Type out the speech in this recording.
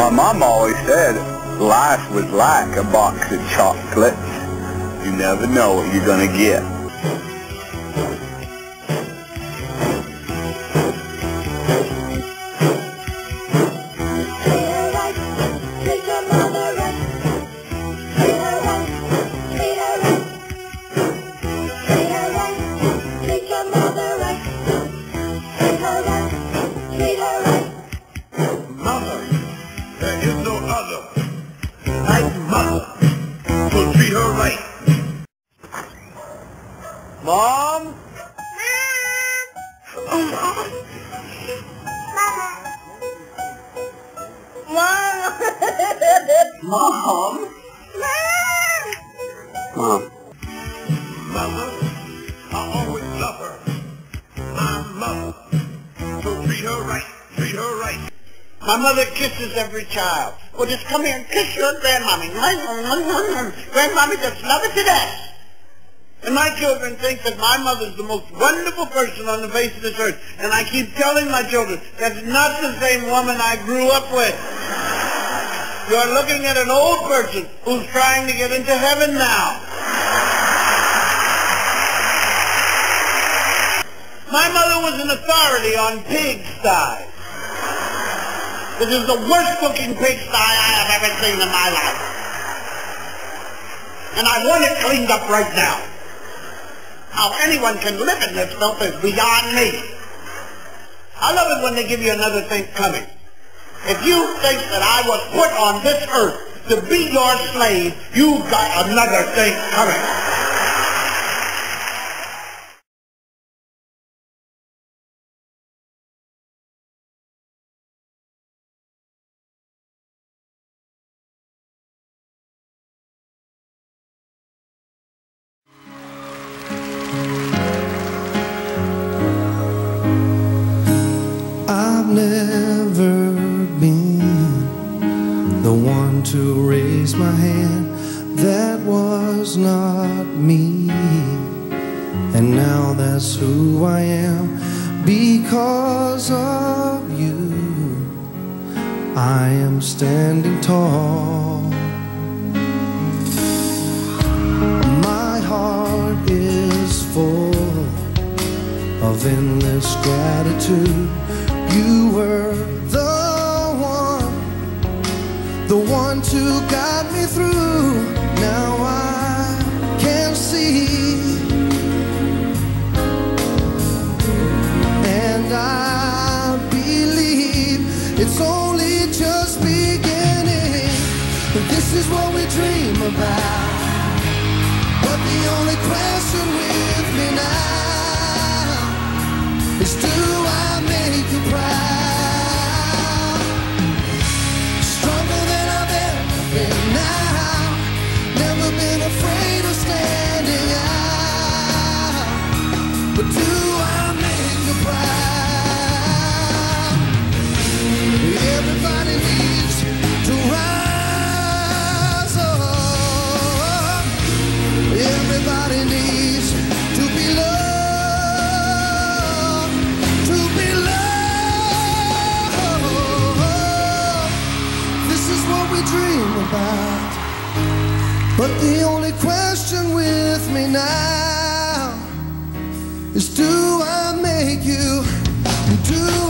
My mom always said life was like a box of chocolates. You never know what you're gonna get. Like mother. So treat her right. Mom? Mom? Mom. Mother, My mother kisses every child. Well, just come here and kiss your grandmommy. Grandmommy just love it to death. And my children think that my mother's the most wonderful person on the face of this earth. And I keep telling my children, that's not the same woman I grew up with. You're looking at an old person who's trying to get into heaven now. My mother was an authority on pigsty. This is the worst looking pigsty I have ever seen in my life. And I want it cleaned up right now. How anyone can live in this filth is beyond me. I love it when they give you another thing coming. If you think that I was put on this earth to be your slave, you've got another thing coming. Never been the one to raise my hand. That was not me. And now that's who I am because of you. I am standing tall. My heart is full of endless gratitude. You were the one, the one to guide me through. Now I can see, and I believe it's only just beginning. This is what we dream about. But the only question only question with me now is do I make you, do